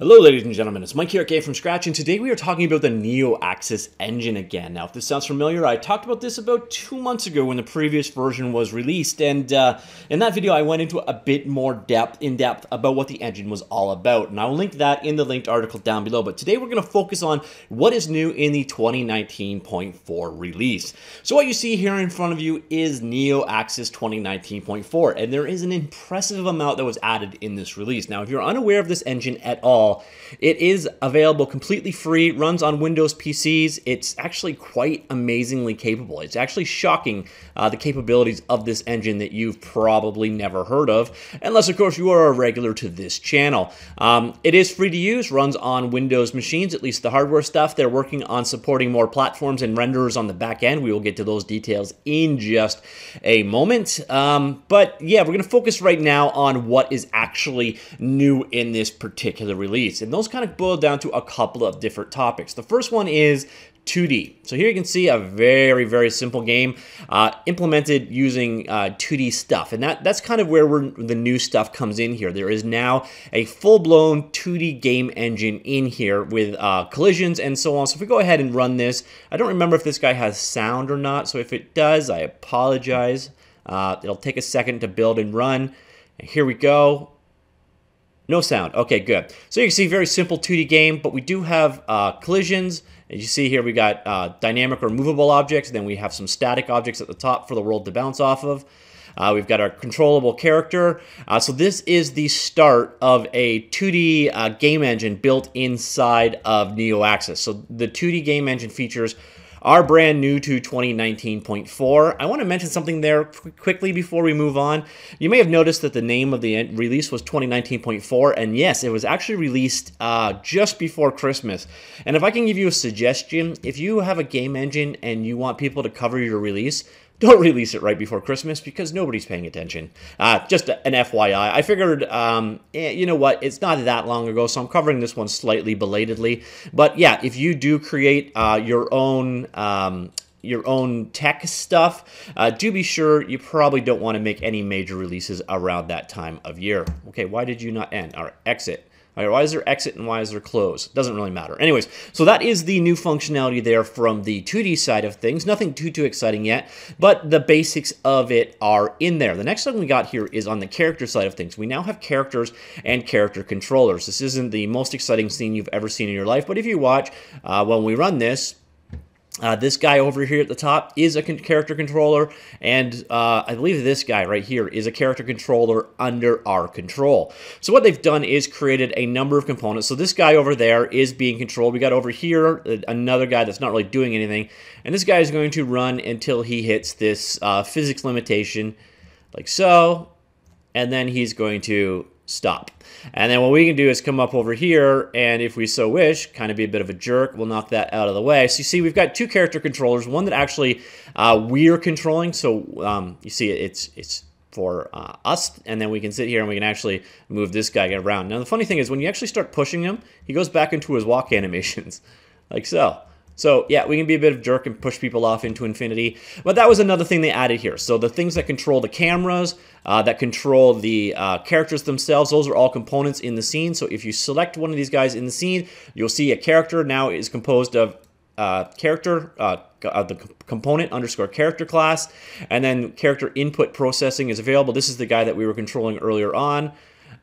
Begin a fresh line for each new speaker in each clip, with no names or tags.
Hello ladies and gentlemen, it's Mike here at Game From Scratch and today we are talking about the NeoAxis engine again. Now if this sounds familiar, I talked about this about two months ago when the previous version was released and uh, in that video I went into a bit more depth, in depth about what the engine was all about and I'll link that in the linked article down below. But today we're going to focus on what is new in the 2019.4 release. So what you see here in front of you is NeoAxis 2019.4 and there is an impressive amount that was added in this release. Now if you're unaware of this engine at all, all. It is available completely free, runs on Windows PCs. It's actually quite amazingly capable. It's actually shocking uh, the capabilities of this engine that you've probably never heard of, unless, of course, you are a regular to this channel. Um, it is free to use, runs on Windows machines, at least the hardware stuff. They're working on supporting more platforms and renderers on the back end. We will get to those details in just a moment. Um, but yeah, we're going to focus right now on what is actually new in this particular release. And those kind of boil down to a couple of different topics. The first one is 2D. So here you can see a very, very simple game uh, implemented using uh, 2D stuff. And that, that's kind of where the new stuff comes in here. There is now a full-blown 2D game engine in here with uh, collisions and so on. So if we go ahead and run this, I don't remember if this guy has sound or not. So if it does, I apologize. Uh, it'll take a second to build and run. And here we go. No sound. Okay, good. So you can see very simple 2D game, but we do have uh, collisions. As you see here, we got uh, dynamic or movable objects. Then we have some static objects at the top for the world to bounce off of. Uh, we've got our controllable character. Uh, so this is the start of a 2D uh, game engine built inside of NeoAxis. So the 2D game engine features are brand new to 2019.4. I want to mention something there quickly before we move on. You may have noticed that the name of the release was 2019.4, and yes, it was actually released uh, just before Christmas. And if I can give you a suggestion, if you have a game engine and you want people to cover your release, don't release it right before Christmas because nobody's paying attention. Uh, just an FYI. I figured, um, eh, you know what, it's not that long ago, so I'm covering this one slightly belatedly. But yeah, if you do create uh, your own um, your own tech stuff, uh, do be sure you probably don't want to make any major releases around that time of year. Okay, why did you not end? All right, exit. Right, why is there exit and why is there close? Doesn't really matter. Anyways, so that is the new functionality there from the 2D side of things. Nothing too, too exciting yet, but the basics of it are in there. The next thing we got here is on the character side of things. We now have characters and character controllers. This isn't the most exciting scene you've ever seen in your life, but if you watch, uh, when we run this, uh, this guy over here at the top is a con character controller, and uh, I believe this guy right here is a character controller under our control. So what they've done is created a number of components. So this guy over there is being controlled. We got over here uh, another guy that's not really doing anything, and this guy is going to run until he hits this uh, physics limitation, like so, and then he's going to stop. And then what we can do is come up over here, and if we so wish, kind of be a bit of a jerk, we'll knock that out of the way. So you see, we've got two character controllers, one that actually uh, we're controlling. So um, you see, it's it's for uh, us, and then we can sit here and we can actually move this guy around. Now the funny thing is, when you actually start pushing him, he goes back into his walk animations, like so. So yeah, we can be a bit of jerk and push people off into infinity. But that was another thing they added here. So the things that control the cameras, uh, that control the uh, characters themselves, those are all components in the scene. So if you select one of these guys in the scene, you'll see a character now is composed of uh, character, uh, the component underscore character class, and then character input processing is available. This is the guy that we were controlling earlier on.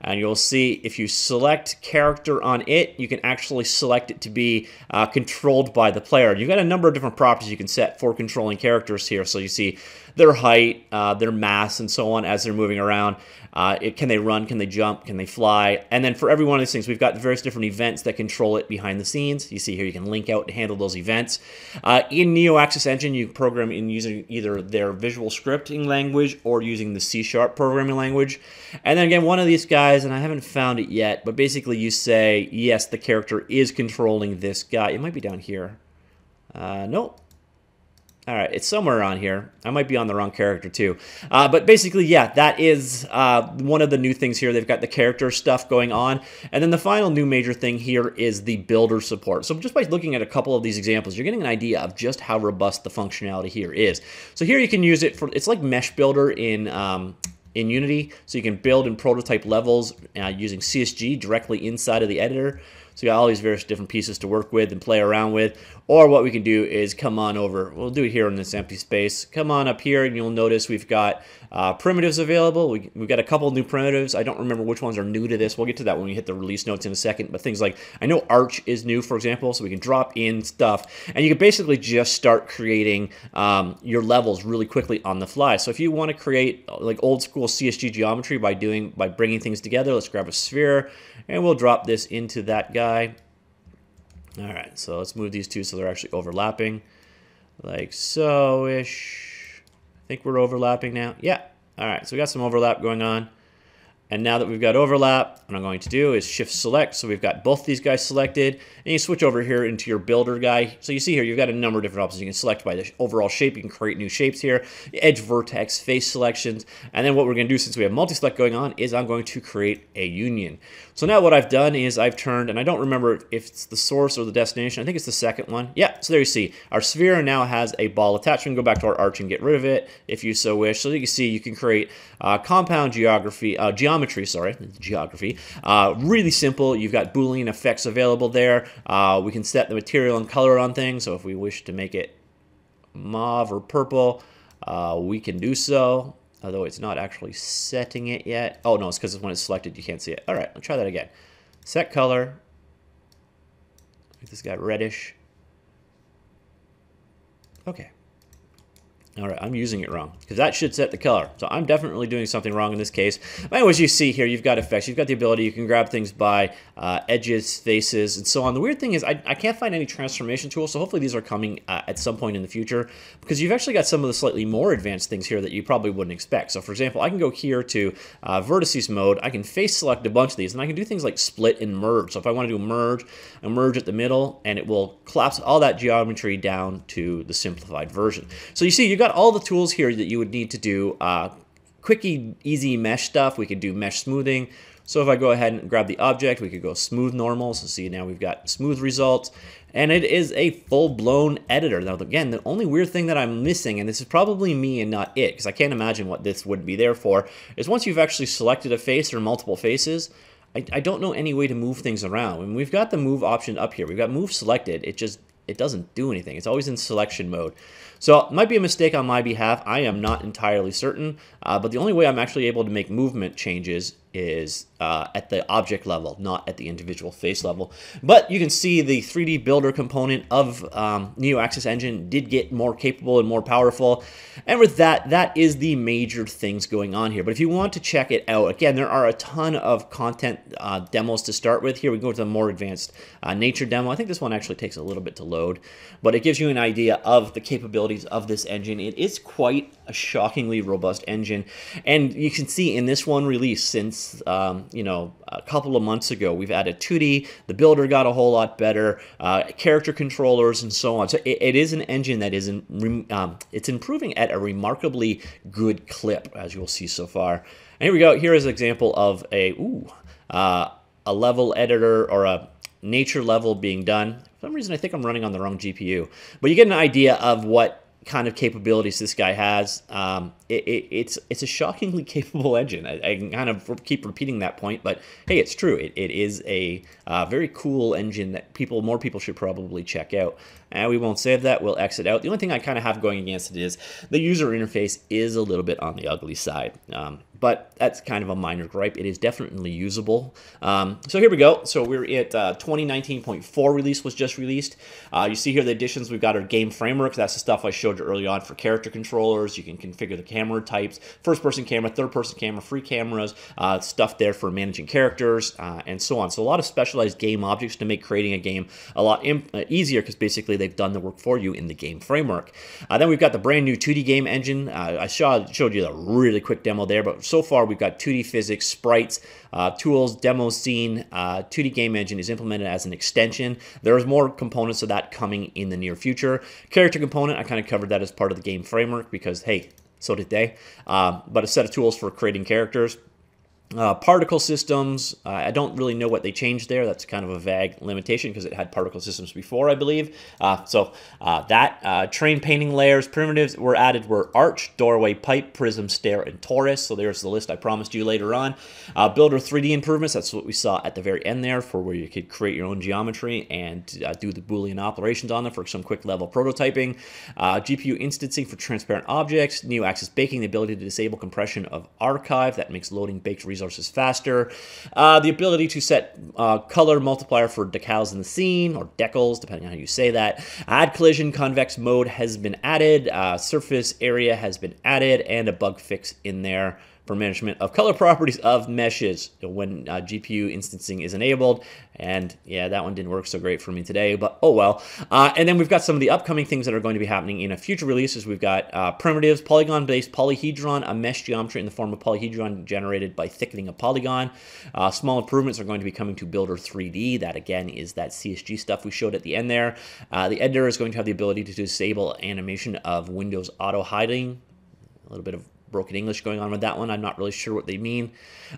And you'll see if you select character on it, you can actually select it to be uh, controlled by the player. You've got a number of different properties you can set for controlling characters here. So you see their height, uh, their mass, and so on as they're moving around. Uh, it, can they run? Can they jump? Can they fly? And then for every one of these things, we've got various different events that control it behind the scenes. You see here, you can link out to handle those events. Uh, in NeoAxis Engine, you program in using either their visual scripting language or using the C-sharp programming language. And then again, one of these guys, and I haven't found it yet, but basically you say, yes, the character is controlling this guy. It might be down here. Uh, nope. All right, it's somewhere on here. I might be on the wrong character too. Uh, but basically, yeah, that is uh, one of the new things here. They've got the character stuff going on. And then the final new major thing here is the builder support. So just by looking at a couple of these examples, you're getting an idea of just how robust the functionality here is. So here you can use it for, it's like Mesh Builder in um, in Unity, so you can build and prototype levels uh, using CSG directly inside of the editor. So you got all these various different pieces to work with and play around with. Or what we can do is come on over. We'll do it here in this empty space. Come on up here and you'll notice we've got uh, primitives available. We, have got a couple new primitives. I don't remember which ones are new to this. We'll get to that when we hit the release notes in a second. But things like, I know Arch is new, for example, so we can drop in stuff. And you can basically just start creating um, your levels really quickly on the fly. So if you want to create like old school CSG geometry by doing by bringing things together, let's grab a sphere and we'll drop this into that guy. All right, so let's move these two so they're actually overlapping, like so-ish. Think we're overlapping now. Yeah, all right, so we got some overlap going on. And now that we've got overlap, what I'm going to do is shift select. So we've got both these guys selected. And you switch over here into your builder guy. So you see here, you've got a number of different options. You can select by the overall shape. You can create new shapes here. Edge, vertex, face selections. And then what we're going to do since we have multi-select going on is I'm going to create a union. So now what I've done is I've turned, and I don't remember if it's the source or the destination. I think it's the second one. Yeah, so there you see. Our sphere now has a ball attachment. Go back to our arch and get rid of it if you so wish. So you can see you can create uh, compound geography, uh, geometry geometry, sorry, geography. Uh, really simple. You've got Boolean effects available there. Uh, we can set the material and color on things. So if we wish to make it mauve or purple, uh, we can do so. Although it's not actually setting it yet. Oh, no, it's because when it's selected, you can't see it. All right, let's try that again. Set color. Make this guy reddish. Okay. All right, I'm using it wrong because that should set the color. So I'm definitely doing something wrong in this case. But anyways, you see here, you've got effects. You've got the ability, you can grab things by uh, edges, faces, and so on. The weird thing is I, I can't find any transformation tools, so hopefully these are coming uh, at some point in the future because you've actually got some of the slightly more advanced things here that you probably wouldn't expect. So for example, I can go here to uh, vertices mode. I can face select a bunch of these, and I can do things like split and merge. So if I want to do merge, a merge at the middle, and it will collapse all that geometry down to the simplified version. So you see, you got all the tools here that you would need to do uh, quickie, easy mesh stuff. We could do mesh smoothing. So if I go ahead and grab the object, we could go smooth normal. So see now we've got smooth results. And it is a full-blown editor. Now, again, the only weird thing that I'm missing, and this is probably me and not it, because I can't imagine what this would be there for, is once you've actually selected a face or multiple faces, I, I don't know any way to move things around. And we've got the move option up here. We've got move selected. It just it doesn't do anything. It's always in selection mode. So it might be a mistake on my behalf. I am not entirely certain, uh, but the only way I'm actually able to make movement changes is uh, at the object level, not at the individual face level. But you can see the 3D builder component of um, NeoAxis Engine did get more capable and more powerful. And with that, that is the major things going on here. But if you want to check it out, again, there are a ton of content uh, demos to start with. Here we go to the more advanced uh, nature demo. I think this one actually takes a little bit to load, but it gives you an idea of the capabilities of this engine. It is quite a shockingly robust engine. And you can see in this one release since, um, you know, a couple of months ago, we've added 2D, the builder got a whole lot better, uh, character controllers and so on. So it, it is an engine that is, in, um, it's improving at a remarkably good clip, as you'll see so far. And here we go. Here is an example of a, ooh, uh, a level editor or a nature level being done. For some reason, I think I'm running on the wrong GPU. But you get an idea of what kind of capabilities this guy has. Um, it, it, it's it's a shockingly capable engine. I, I, can kind of keep repeating that point, but hey, it's true. It, it is a uh, very cool engine that people, more people should probably check out. And we won't save that. We'll exit out. The only thing I kind of have going against it is the user interface is a little bit on the ugly side. Um, but that's kind of a minor gripe. It is definitely usable. Um, so here we go. So we're at uh, 2019.4 release was just released. Uh, you see here the additions. We've got our game framework. That's the stuff I showed you early on for character controllers. You can configure the camera types, first-person camera, third-person camera, free cameras, uh, stuff there for managing characters, uh, and so on. So a lot of specialized game objects to make creating a game a lot uh, easier because basically they've done the work for you in the game framework. Uh, then we've got the brand new 2D game engine. I showed, showed you a really quick demo there, but so far we've got 2D physics, sprites, uh, tools, demo scene, uh, 2D game engine is implemented as an extension. There's more components of that coming in the near future. Character component, I kind of covered that as part of the game framework because, hey, so did they. Uh, but a set of tools for creating characters. Uh, particle systems, uh, I don't really know what they changed there. That's kind of a vague limitation because it had particle systems before, I believe. Uh, so uh, that uh, terrain painting layers, primitives were added were arch, doorway, pipe, prism, stair, and torus. So there's the list I promised you later on. Uh, Builder 3D improvements, that's what we saw at the very end there for where you could create your own geometry and do the Boolean operations on them for some quick level prototyping. GPU instancing for transparent objects, new Axis baking, the ability to disable compression of archive that makes loading baked resources resources faster. Uh, the ability to set uh, color multiplier for decals in the scene, or decals, depending on how you say that. Add collision convex mode has been added. Uh, surface area has been added, and a bug fix in there for management of color properties of meshes when uh, GPU instancing is enabled. And yeah, that one didn't work so great for me today, but oh well. Uh, and then we've got some of the upcoming things that are going to be happening in a future releases. We've got uh, primitives, polygon-based polyhedron, a mesh geometry in the form of polyhedron generated by thickening a polygon. Uh, small improvements are going to be coming to Builder 3D. That again is that CSG stuff we showed at the end there. Uh, the editor is going to have the ability to disable animation of Windows auto hiding. A little bit of broken English going on with that one. I'm not really sure what they mean.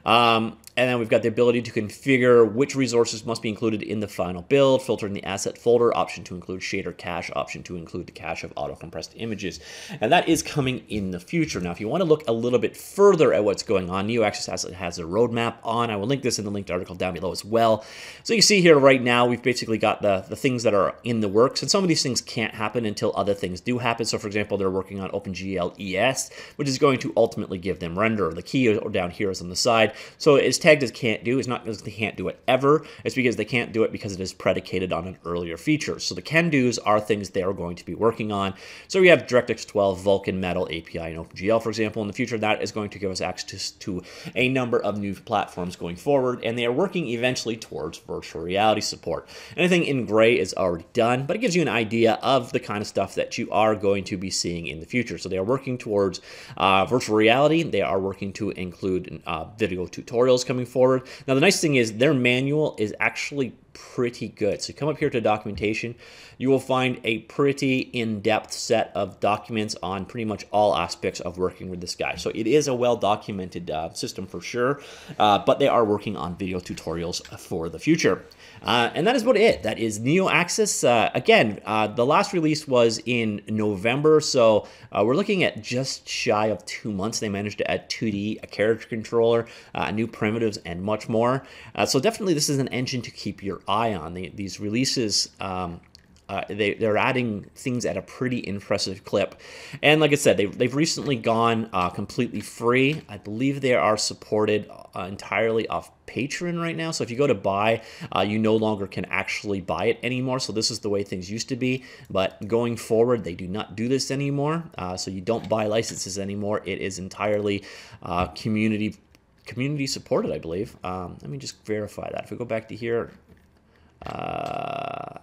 Um, and then we've got the ability to configure which resources must be included in the final build, filter in the asset folder, option to include shader cache, option to include the cache of auto-compressed images. And that is coming in the future. Now, if you want to look a little bit further at what's going on, NeoAxis has, has a roadmap on. I will link this in the linked article down below as well. So you see here right now, we've basically got the, the things that are in the works, and some of these things can't happen until other things do happen. So for example, they're working on OpenGL ES, which is going to ultimately give them render. The key down here is on the side. So it's tagged as can't do. It's not because they can't do it ever. It's because they can't do it because it is predicated on an earlier feature. So the can do's are things they are going to be working on. So we have DirectX 12, Vulkan, Metal, API, and OpenGL, for example. In the future, that is going to give us access to a number of new platforms going forward, and they are working eventually towards virtual reality support. Anything in gray is already done, but it gives you an idea of the kind of stuff that you are going to be seeing in the future. So they are working towards uh, virtual reality. They are working to include uh, video tutorials coming forward forward. Now, the nice thing is their manual is actually pretty good. So come up here to documentation, you will find a pretty in-depth set of documents on pretty much all aspects of working with this guy. So it is a well-documented uh, system for sure, uh, but they are working on video tutorials for the future. Uh, and that is about it. That is NeoAxis. Uh, again, uh, the last release was in November, so uh, we're looking at just shy of two months. They managed to add 2D, a character controller, new primitives, and much more. so definitely this is an engine to keep your eye on. The, these releases um, uh, they, they're adding things at a pretty impressive clip. And like I said, they've, they've recently gone uh, completely free. I believe they are supported uh, entirely off Patreon right now. So if you go to buy, uh, you no longer can actually buy it anymore. So this is the way things used to be. But going forward, they do not do this anymore. Uh, so you don't buy licenses anymore. It is entirely uh, community community supported, I believe. Um, let me just verify that. If we go back to here, uh,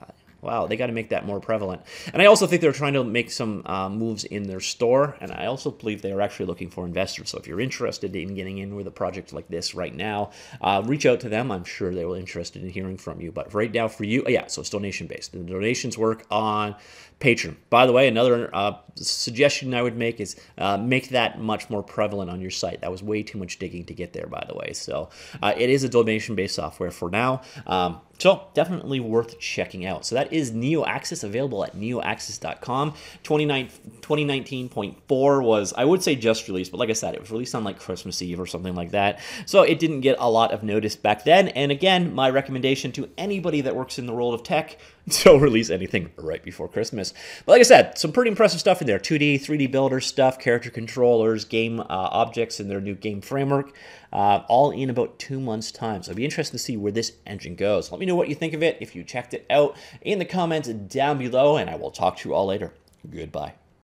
wow, they got to make that more prevalent. And I also think they're trying to make some uh, moves in their store, and I also believe they are actually looking for investors. So if you're interested in getting in with a project like this right now, uh, reach out to them. I'm sure they will be interested in hearing from you. But right now for you, yeah, so it's donation based. The donations work on Patreon. By the way, another uh, suggestion I would make is uh, make that much more prevalent on your site. That was way too much digging to get there, by the way. So uh, it is a donation-based software for now. Um, so definitely worth checking out. So that is NeoAxis available at neoaxis.com. 2019.4 was, I would say just released, but like I said, it was released on like Christmas Eve or something like that. So it didn't get a lot of notice back then. And again, my recommendation to anybody that works in the world of tech, don't release anything right before Christmas. But like I said, some pretty impressive stuff in there. 2D, 3D builder stuff, character controllers, game uh, objects in their new game framework, uh, all in about two months' time. So it'd be interesting to see where this engine goes. Let me know what you think of it if you checked it out in the comments down below, and I will talk to you all later. Goodbye.